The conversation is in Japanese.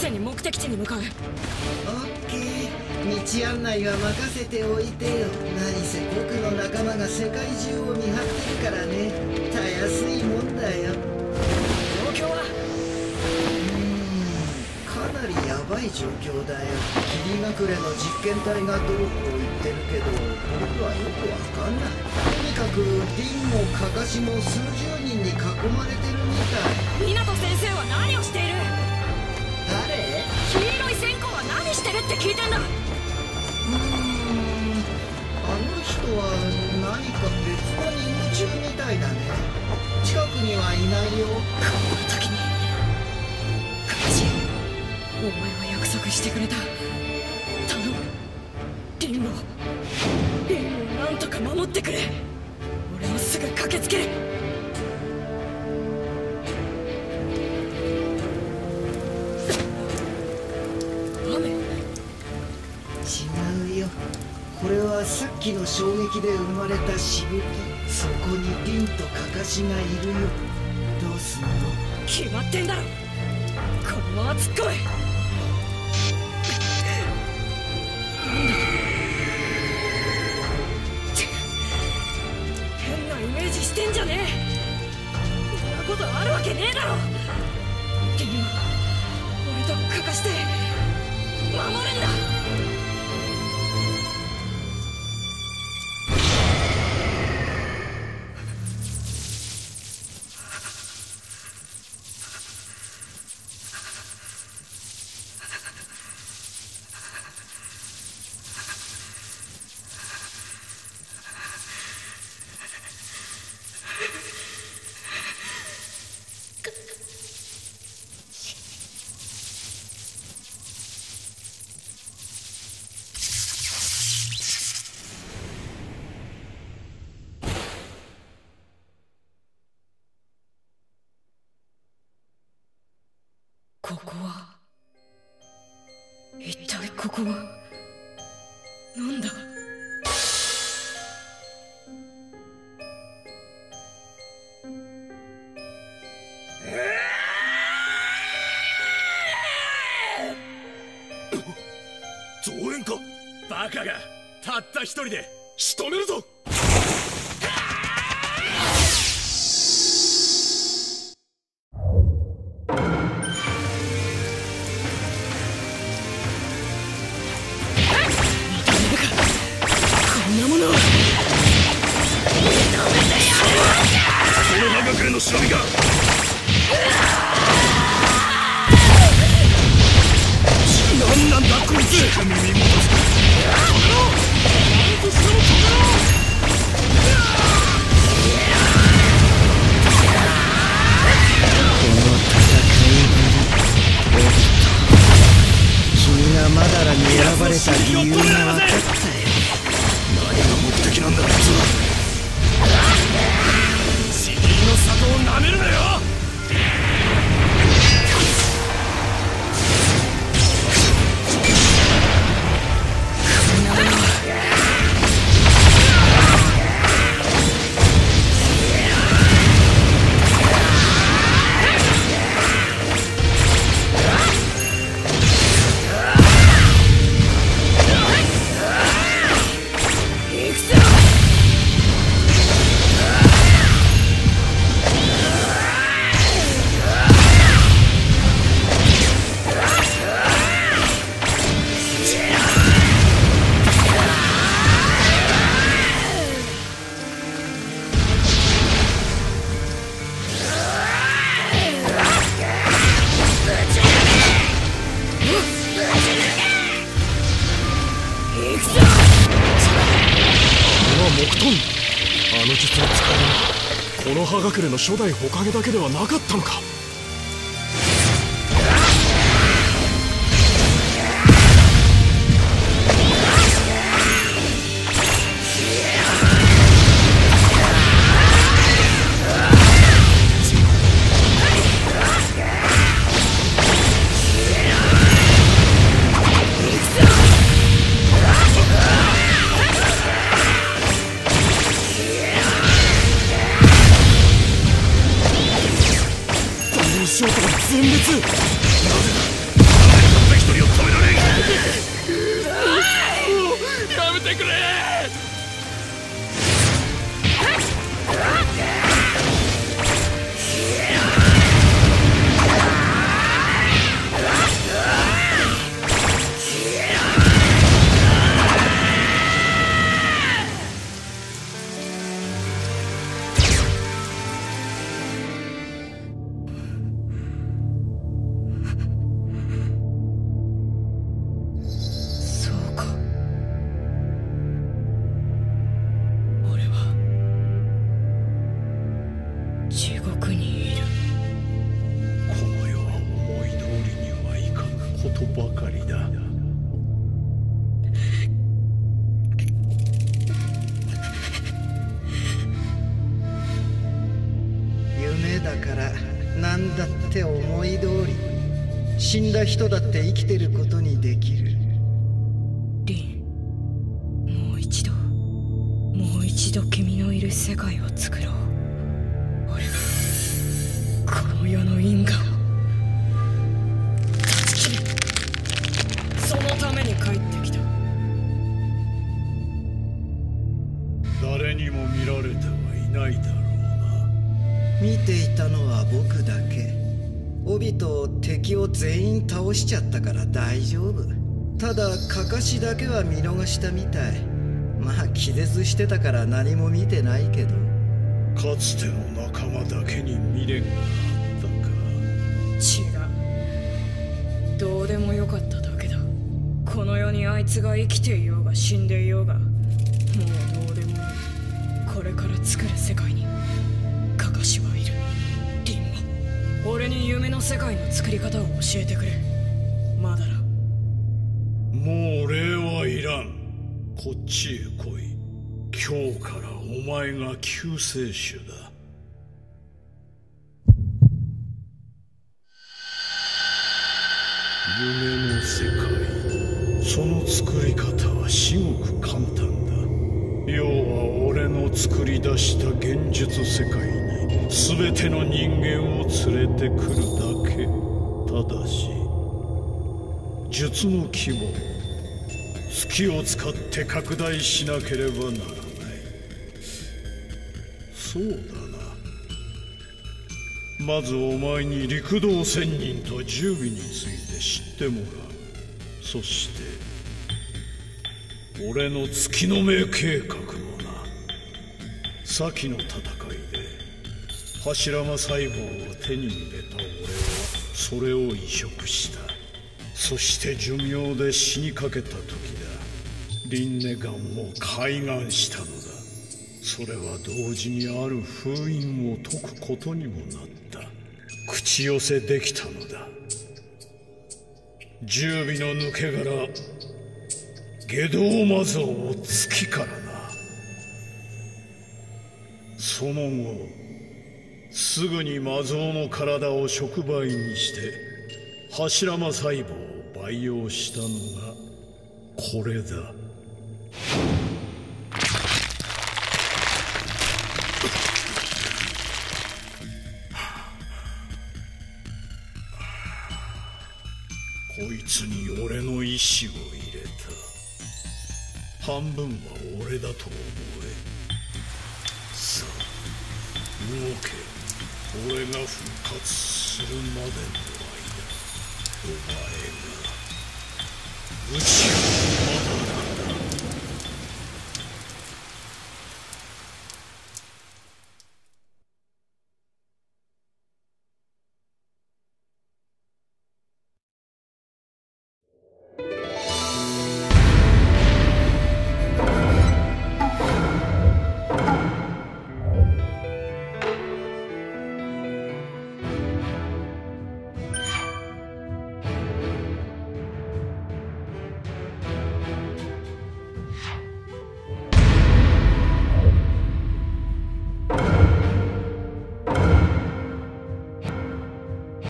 せに目的地に向かう。オッケー。道案内は任せておいてよ。何せ僕の仲間が世界中を見張ってるからね。たやすいもんだよ。状況は？うーん。かなりヤバい状況だよ。霧隠れの実験体がどうこう言ってるけど僕はよくわかんない。とにかくリンもカカシも数十人に囲まれてるみたい。湊先生は何をしている？してるって聞いてんだ。うーんあの人は何か別の任務中みたいだね。近くにはいないよ。こんな時にカカシお前は約束してくれた。頼む。リンをリンをなんとか守ってくれ。俺もすぐ駆けつけるこれはさっきの衝撃で生まれたしぶきそこにリンとカカシがいるよどうすんの？決まってんだ。ろこのまま突っ込め変なイメージしてんじゃねえ。そんなことあるわけねえだろ。リンは俺とかかして守るんだ。ここは。なんだ？増援か？バカがたった一人で仕留めるぞ！隠れの忍びが何なんだこいつ耳元君が。マダラに選ばれた理由が分かったよ何が目的なんだあいつは。里を舐めるなよこの葉隠れの初代ほかげだけではなかったのか？どうとばかりだ。夢だから何だって思い通り死んだ人だって生きてることにできる。リンもう一度もう一度君のいる世界を作ろう。俺がこの世の誰にも見られてはいないだろうな見ていたのは僕だけ。帯と敵を全員倒しちゃったから大丈夫。ただカカシだけは見逃したみたい。まあ気絶してたから何も見てないけど。かつての仲間だけに未練があったか。違う。どうでもよかっただけだ。この世にあいつが生きていようが死んでいようが。もうどうでも。いいこれから作る世界に。カカシはいる。リンも俺に夢の世界の作り方を教えてくれ。まだらもう礼はいらん。こっちへ来い。今日からお前が救世主だ。夢の世界。その作り方は至極簡単だ。要はの作り出した現実世界に全ての人間を連れてくるだけただし術の規模月を使って拡大しなければならないそうだなまずお前に陸道仙人と十尾について知ってもらうそして俺の月の目計画も。先の戦いで柱間細胞を手に入れた俺はそれを移植した。そして寿命で死にかけた時だ。リンネガンも開眼したのだ。それは同時にある封印を解くことにもなった。口寄せできたのだ。十尾の抜け殻下道魔像を月からな。その後すぐに魔像の体を触媒にして柱間細胞を培養したのがこれだ。こいつに俺の意志を入れた。半分は俺だと思え動け俺が復活するまでの間お前が宇宙